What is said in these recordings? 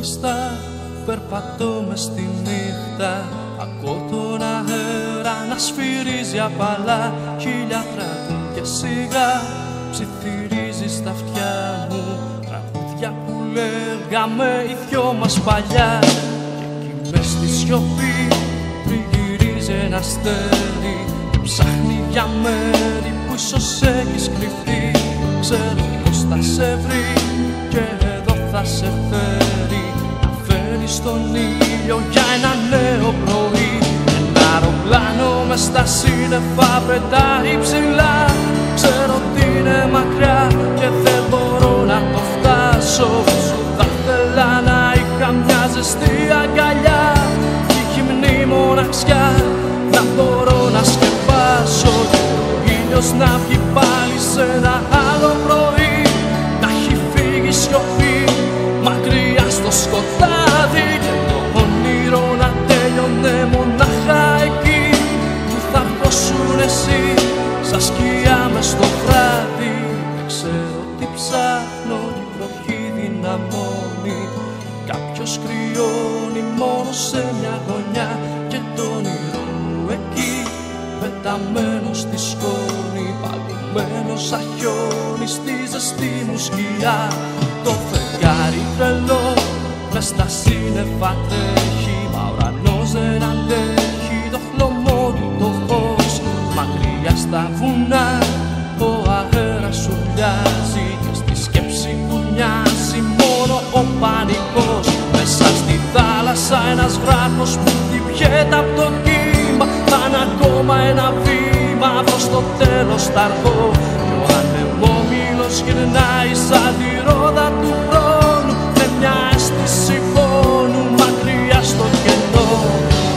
μπροστά Περπατώ μες στη νύχτα. Ακούω τον αέρα να σφυρίζει απαλά. Χίλια τραγούδια σιγά ψιθυρίζει στα αυτιά μου. Τραγούδια που λέγαμε οι δυο μας παλιά. Και εκεί μες στη σιωπή τριγυρίζει ένα αστέρι. Και ψάχνει για μέρη που ίσως έχεις κρυφτεί. Ξέρω πως θα σε βρει και εδώ θα σε φέρει Να φέρει στον ήλιο για ένα νέο πρωί. Ένα αεροπλάνο μες στα σύννεφα πετάει ψηλά. Ξέρω ότι είναι μακριά και δεν μπορώ να το φτάσω. Σου θα θέλα να είχα μια ζεστή αγκαλιά. Κι γυμνή μοναξιά να μπορώ να σκεπάσω. Και ο ήλιος να βγει πάλι σε ένα βροχή δυναμώνει Κάποιος κρυώνει μόνο σε μια γωνιά Και το όνειρο μου εκεί πεταμένο στη σκόνη Παγωμένο σαν χιόνι στη ζεστή μου σκιά. Το φεγγάρι τρελό μες στα σύννεφα τρέχει Μα ο ουρανός δεν αντέχει το χλωμό του το φως Μακριά στα βουνά θάλασσα ένας βράχος που χτυπιέται από το κύμα. Θα είναι ακόμα ένα βήμα προς το τέλος θα έρθω. Και ο ανεμόμυλος γυρνάει σαν τη ρόδα του χρόνου Με μια αίσθηση πόνου μακριά στο κενό.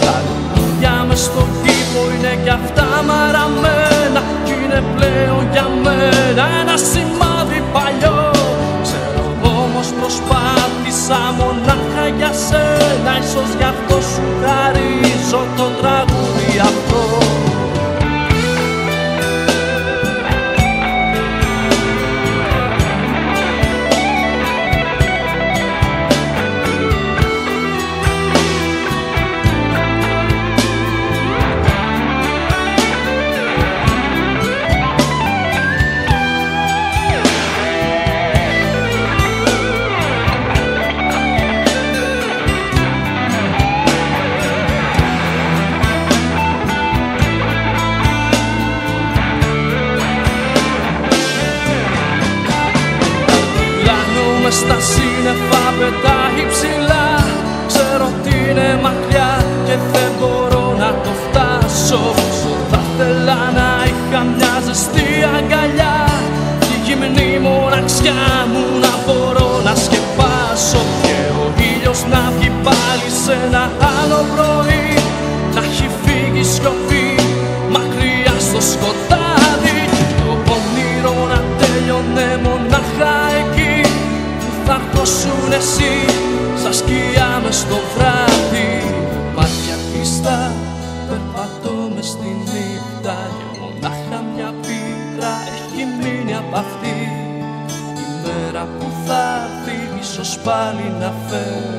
Τα λουλούδια μες στον κήπο είναι κι αυτά μαραμένα Κι είναι πλέον για μένα ένα σημάδι παλιό. Ξέρω όμως προσπάθησα μονάχα για σένα Ίσως γι' αυτό σου χαρίζω το τραγούδι στα σύννεφα πετάει ψηλά Ξέρω ότι είναι μακριά και δεν μπορώ να το φτάσω. Σου θα θέλα να είχα μια ζεστή αγκαλιά Τη γυμνή μοναξιά μου να μπορώ να σκεπάσω. Και ο ήλιος να βγει πάλι σε ένα άλλο πρωί θα έρχοσουν εσύ σαν σκιά μες στο βράδυ. Μάτια κλειστά περπατώ μες στη νύχτα. Και μονάχα μια πίκρα έχει μείνει απ' αυτή. Η μέρα που θα έρθει ίσως πάλι να φέρει